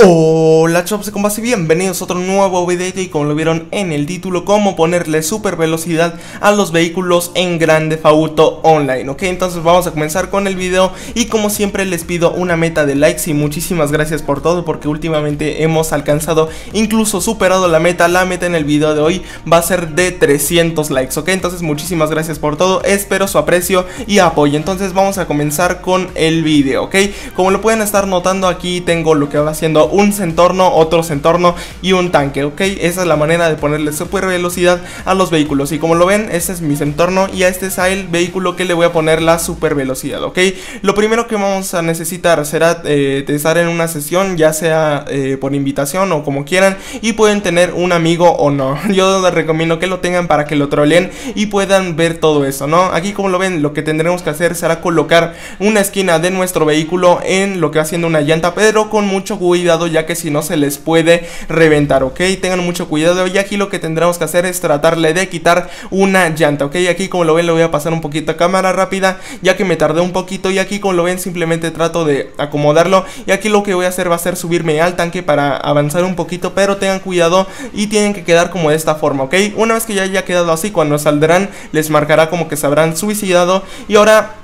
おー。Hola chops y bienvenidos a otro nuevo video y como lo vieron en el título cómo ponerle super velocidad a los vehículos en Grande Auto Online ok entonces vamos a comenzar con el video. Y como siempre les pido una meta de likes y muchísimas gracias por todo porque últimamente hemos alcanzado incluso superado la meta. La meta en el video de hoy va a ser de 300 likes ok entonces muchísimas gracias por todo. Espero su aprecio y apoyo. Entonces vamos a comenzar con el video ok como lo pueden estar notando aquí tengo lo que va haciendo un centorno, otro centorno y un tanque, ¿ok? Esa es la manera de ponerle super velocidad a los vehículos y como lo ven, este es mi centorno y a este es el vehículo que le voy a poner la super velocidad, ¿ok? Lo primero que vamos a necesitar será eh, estar en una sesión, ya sea eh, por invitación o como quieran y pueden tener un amigo o no. Yo les recomiendo que lo tengan para que lo troleen y puedan ver todo eso, ¿no? Aquí como lo ven, lo que tendremos que hacer será colocar una esquina de nuestro vehículo en lo que va siendo una llanta, pero con mucho cuidado ya que si no se les puede reventar, ok, tengan mucho cuidado y aquí lo que tendremos que hacer es tratarle de quitar una llanta, ok, aquí como lo ven le voy a pasar un poquito a cámara rápida ya que me tardé un poquito y aquí como lo ven simplemente trato de acomodarlo y aquí lo que voy a hacer va a ser subirme al tanque para avanzar un poquito pero tengan cuidado y tienen que quedar como de esta forma, ok, una vez que ya haya quedado así cuando saldrán les marcará como que se habrán suicidado y ahora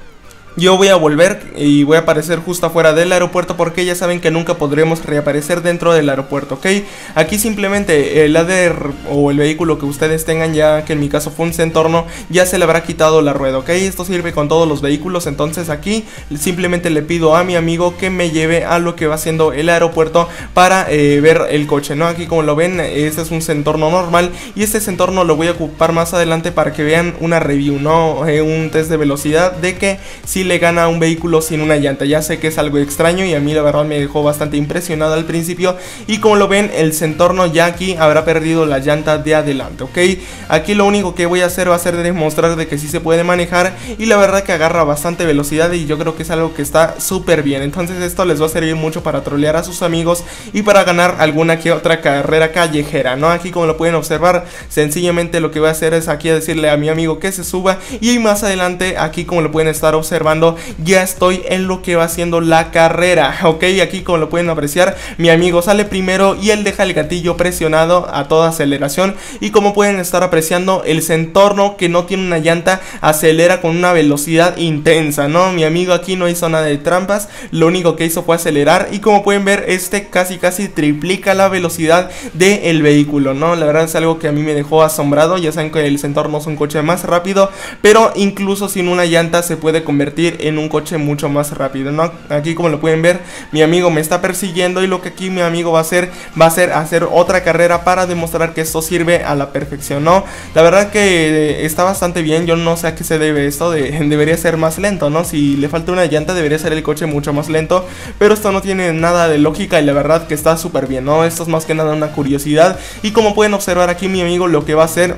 yo voy a volver y voy a aparecer justo afuera del aeropuerto porque ya saben que nunca podremos reaparecer dentro del aeropuerto, ¿ok? Aquí simplemente el ADR o el vehículo que ustedes tengan ya, que en mi caso fue un centorno, ya se le habrá quitado la rueda, ¿ok? Esto sirve con todos los vehículos, entonces aquí simplemente le pido a mi amigo que me lleve a lo que va siendo el aeropuerto para eh, ver el coche, ¿no? Aquí como lo ven, este es un centorno normal y este centorno lo voy a ocupar más adelante para que vean una review, ¿no? Eh, un test de velocidad de que si le gana un vehículo sin una llanta. Ya sé que es algo extraño y a mí la verdad me dejó bastante impresionado al principio. Y como lo ven, el centorno ya aquí habrá perdido la llanta de adelante, ¿ok? Aquí lo único que voy a hacer va a ser demostrar de que sí se puede manejar y la verdad que agarra bastante velocidad y yo creo que es algo que está súper bien. Entonces esto les va a servir mucho para trolear a sus amigos y para ganar alguna que otra carrera callejera, ¿no? Aquí como lo pueden observar, sencillamente lo que voy a hacer es aquí decirle a mi amigo que se suba y más adelante aquí como lo pueden estar observando ya estoy en lo que va siendo la carrera, ok, aquí como lo pueden apreciar, mi amigo sale primero y él deja el gatillo presionado a toda aceleración y como pueden estar apreciando el centorno que no tiene una llanta acelera con una velocidad intensa, ¿no? Mi amigo aquí no hizo nada de trampas, lo único que hizo fue acelerar y como pueden ver este casi casi triplica la velocidad del vehículo, ¿no? La verdad es algo que a mí me dejó asombrado, ya saben que el centorno es un coche más rápido, pero incluso sin una llanta se puede convertir en un coche mucho más rápido, ¿no? Aquí como lo pueden ver, mi amigo me está persiguiendo y lo que aquí mi amigo va a hacer va a ser hacer otra carrera para demostrar que esto sirve a la perfección, ¿no? La verdad que está bastante bien, yo no sé a qué se debe esto, de, debería ser más lento, ¿no? Si le falta una llanta debería ser el coche mucho más lento, pero esto no tiene nada de lógica y la verdad que está súper bien, ¿no? Esto es más que nada una curiosidad y como pueden observar aquí mi amigo lo que va a hacer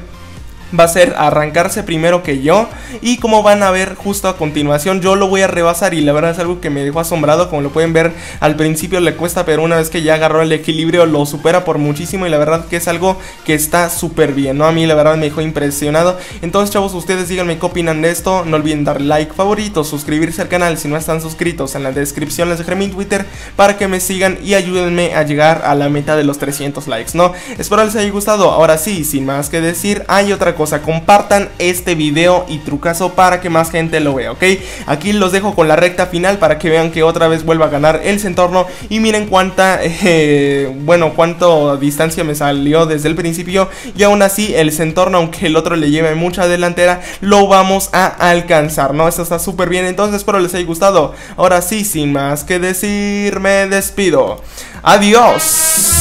va a ser arrancarse primero que yo. Y como van a ver justo a continuación yo lo voy a rebasar y la verdad es algo que me dejó asombrado. Como lo pueden ver al principio le cuesta pero una vez que ya agarró el equilibrio lo supera por muchísimo y la verdad que es algo que está súper bien, ¿no? A mí la verdad me dejó impresionado. Entonces chavos ustedes díganme qué opinan de esto. No olviden dar like favorito, suscribirse al canal si no están suscritos. En la descripción les dejaré mi Twitter para que me sigan y ayúdenme a llegar a la meta de los 300 likes, ¿no? Espero les haya gustado, ahora sí, sin más que decir hay otra cosa, compartan este video y trucazo para que más gente lo vea, ¿ok? Aquí los dejo con la recta final para que vean que otra vez vuelva a ganar el centorno y miren cuánta, eh, bueno, cuánto distancia me salió desde el principio y aún así el centorno, aunque el otro le lleve mucha delantera, lo vamos a alcanzar, ¿no? Esto está súper bien, entonces espero les haya gustado. Ahora sí, sin más que decir, me despido. Adiós.